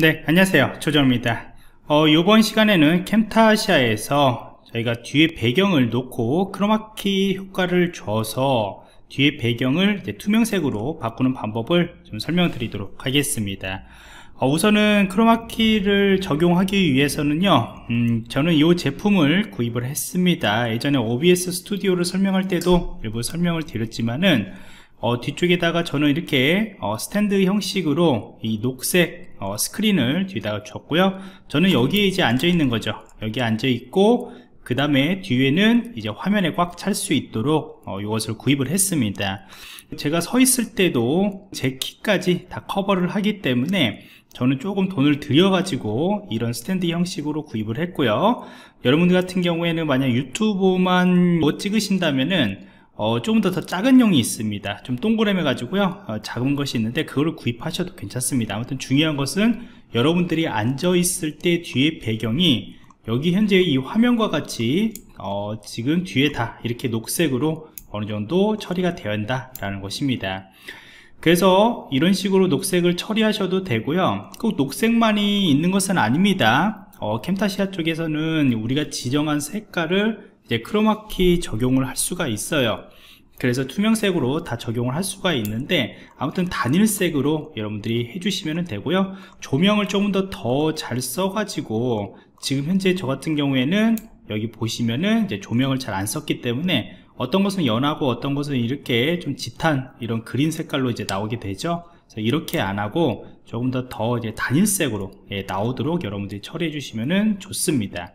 네 안녕하세요. 조정입니다. 어, 이번 시간에는 캠타시아에서 저희가 뒤에 배경을 놓고 크로마키 효과를 줘서 뒤에 배경을 투명색으로 바꾸는 방법을 좀 설명드리도록 하겠습니다. 어, 우선은 크로마키를 적용하기 위해서는요 음, 저는 이 제품을 구입을 했습니다. 예전에 OBS 스튜디오를 설명할 때도 일부 설명을 드렸지만은 어, 뒤쪽에다가 저는 이렇게 어, 스탠드 형식으로 이 녹색 어, 스크린을 뒤에다가 줬고요. 저는 여기에 이제 앉아 있는 거죠. 여기 앉아 있고 그 다음에 뒤에는 이제 화면에 꽉 찰 수 있도록 어, 이것을 구입을 했습니다. 제가 서 있을 때도 제 키까지 다 커버를 하기 때문에 저는 조금 돈을 들여 가지고 이런 스탠드 형식으로 구입을 했고요. 여러분들 같은 경우에는 만약 유튜브만 뭐 찍으신다면은 어, 조금 더, 더 작은 용이 있습니다. 좀 동그라미 가지고요. 어, 작은 것이 있는데 그거를 구입하셔도 괜찮습니다. 아무튼 중요한 것은 여러분들이 앉아 있을 때 뒤에 배경이 여기 현재 이 화면과 같이 어, 지금 뒤에 다 이렇게 녹색으로 어느 정도 처리가 되어 있다 라는 것입니다. 그래서 이런 식으로 녹색을 처리하셔도 되고요. 꼭 녹색만이 있는 것은 아닙니다. 어, 캠타시아 쪽에서는 우리가 지정한 색깔을 이제 크로마키 적용을 할 수가 있어요. 그래서 투명색으로 다 적용을 할 수가 있는데 아무튼 단일색으로 여러분들이 해주시면 되고요. 조명을 조금 더 더 잘 써가지고 지금 현재 저 같은 경우에는 여기 보시면은 이제 조명을 잘 안 썼기 때문에 어떤 것은 연하고 어떤 것은 이렇게 좀 짙은 이런 그린 색깔로 이제 나오게 되죠. 이렇게 안 하고 조금 더 더 이제 단일색으로 예, 나오도록 여러분들이 처리해 주시면 좋습니다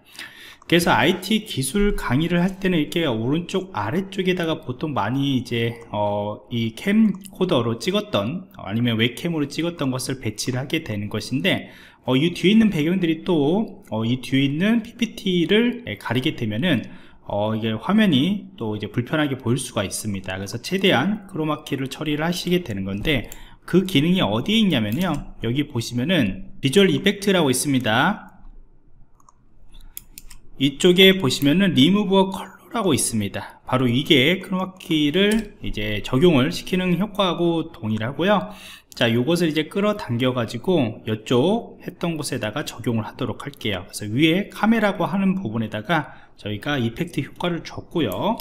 그래서 IT 기술 강의를 할 때는 이렇게 오른쪽 아래쪽에다가 보통 많이 이제 어, 이 캠코더로 찍었던 아니면 웹캠으로 찍었던 것을 배치를 하게 되는 것인데 어, 이 뒤에 있는 배경들이 또이 어, 뒤에 있는 PPT를 가리게 되면은 어, 이게 화면이 또 이제 불편하게 보일 수가 있습니다. 그래서 최대한 크로마키를 처리를 하시게 되는 건데 그 기능이 어디에 있냐면요. 여기 보시면은 비주얼 이펙트라고 있습니다. 이쪽에 보시면은 리무버 컬러라고 있습니다. 바로 이게 크로마키를 이제 적용을 시키는 효과하고 동일하고요. 자 요것을 이제 끌어당겨 가지고 이쪽 했던 곳에다가 적용을 하도록 할게요. 그래서 위에 카메라고 하는 부분에다가 저희가 effect 효과를 줬고요.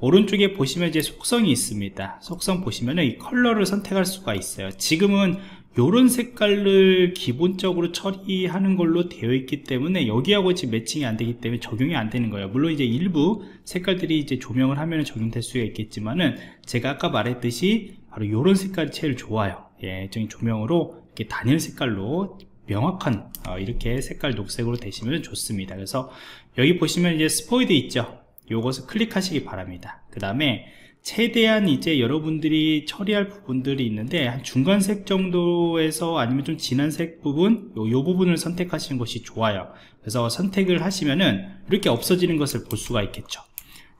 오른쪽에 보시면 이제 속성이 있습니다. 속성 보시면은 이 컬러를 선택할 수가 있어요. 지금은 요런 색깔을 기본적으로 처리하는 걸로 되어 있기 때문에 여기하고 지금 매칭이 안 되기 때문에 적용이 안 되는 거예요. 물론 이제 일부 색깔들이 이제 조명을 하면 적용될 수가 있겠지만은 제가 아까 말했듯이 바로 요런 색깔이 제일 좋아요. 예, 적인 조명으로 이렇게 단일 색깔로 명확한 어, 이렇게 색깔 녹색으로 되시면 좋습니다. 그래서 여기 보시면 이제 스포이드 있죠? 요것을 클릭하시기 바랍니다. 그 다음에 최대한 이제 여러분들이 처리할 부분들이 있는데 한 중간색 정도에서 아니면 좀 진한 색 부분 요, 요 부분을 선택하시는 것이 좋아요. 그래서 선택을 하시면은 이렇게 없어지는 것을 볼 수가 있겠죠.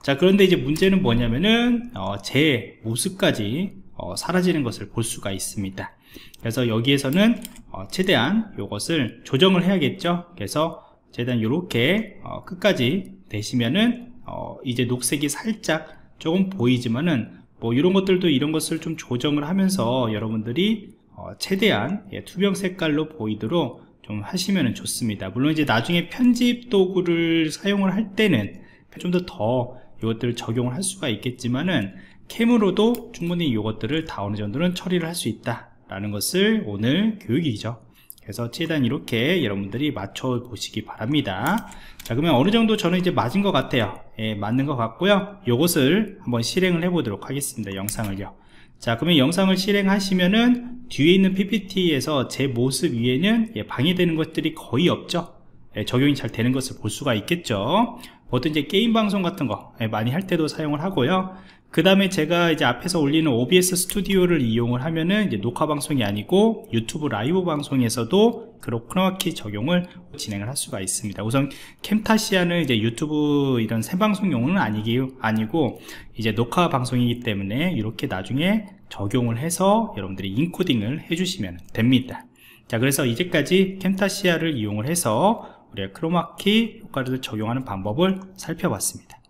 자 그런데 이제 문제는 뭐냐면은 어, 제 모습까지 어, 사라지는 것을 볼 수가 있습니다. 그래서 여기에서는 어, 최대한 이것을 조정을 해야겠죠. 그래서 최대한 이렇게 어, 끝까지 되시면은 어, 이제 녹색이 살짝 조금 보이지만은 뭐 이런 것들도 이런 것을 좀 조정을 하면서 여러분들이 어, 최대한 예, 투명 색깔로 보이도록 좀 하시면 좋습니다. 물론 이제 나중에 편집 도구를 사용을 할 때는 좀더더 이것들을 적용을 할 수가 있겠지만은 캠으로도 충분히 이것들을 다 어느 정도는 처리를 할 수 있다 라는 것을 오늘 교육이죠. 그래서 최대한 이렇게 여러분들이 맞춰 보시기 바랍니다. 자 그러면 어느 정도 저는 이제 맞은 것 같아요 예, 맞는 것 같고요. 요것을 한번 실행을 해 보도록 하겠습니다 영상을요. 자 그러면 영상을 실행하시면은 뒤에 있는 ppt에서 제 모습 위에는 예, 방해되는 것들이 거의 없죠? 예, 적용이 잘 되는 것을 볼 수가 있겠죠? 보통 이제 게임 방송 같은 거 예, 많이 할 때도 사용을 하고요 그 다음에 제가 이제 앞에서 올리는 OBS 스튜디오를 이용을 하면은 이제 녹화 방송이 아니고 유튜브 라이브 방송에서도 크로마키 적용을 진행을 할 수가 있습니다. 우선 캠타시아는 이제 유튜브 이런 생방송용은 아니기, 아니고 이제 녹화 방송이기 때문에 이렇게 나중에 적용을 해서 여러분들이 인코딩을 해주시면 됩니다. 자, 그래서 이제까지 캠타시아를 이용을 해서 우리가 크로마키 효과를 적용하는 방법을 살펴봤습니다.